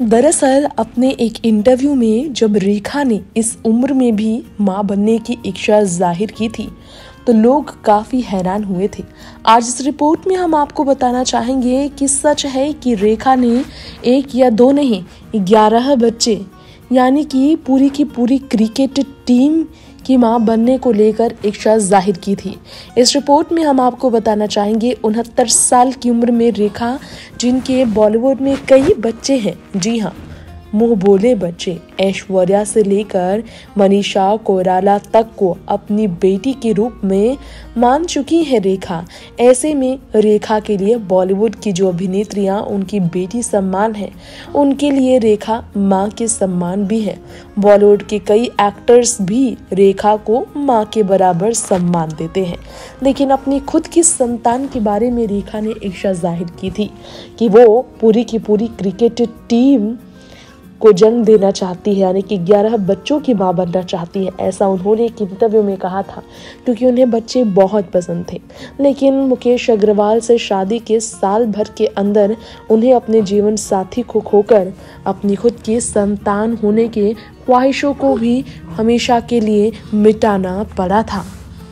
दरअसल, अपने एक इंटरव्यू में जब रेखा ने इस उम्र में भी माँ बनने की इच्छा ज़ाहिर की थी तो लोग काफ़ी हैरान हुए थे। आज इस रिपोर्ट में हम आपको बताना चाहेंगे कि सच है कि रेखा ने एक या दो नहीं, ग्यारह बच्चे, यानी कि पूरी की पूरी क्रिकेट टीम की माँ बनने को लेकर इच्छा ज़ाहिर की थी। इस रिपोर्ट में हम आपको बताना चाहेंगे उनहत्तर साल की उम्र में रेखा, जिनके बॉलीवुड में कई बच्चे हैं। जी हाँ। मुँह बोले बच्चे ऐश्वर्या से लेकर मनीषा, कोराला तक को अपनी बेटी के रूप में मान चुकी है रेखा। ऐसे में रेखा के लिए बॉलीवुड की जो अभिनेत्रियाँ, उनकी बेटी सम्मान है, उनके लिए रेखा माँ के सम्मान भी है। बॉलीवुड के कई एक्टर्स भी रेखा को माँ के बराबर सम्मान देते हैं। लेकिन अपनी खुद की संतान के बारे में रेखा ने इच्छा ज़ाहिर की थी कि वो पूरी की पूरी क्रिकेट टीम को जन्म देना चाहती है, यानी कि ग्यारह बच्चों की माँ बनना चाहती है, ऐसा उन्होंने एक इंटरव्यू में कहा था, क्योंकि उन्हें बच्चे बहुत पसंद थे। लेकिन मुकेश अग्रवाल से शादी के साल भर के अंदर उन्हें अपने जीवन साथी को खोकर, अपनी खुद की संतान होने के ख्वाहिशों को भी हमेशा के लिए मिटाना पड़ा था।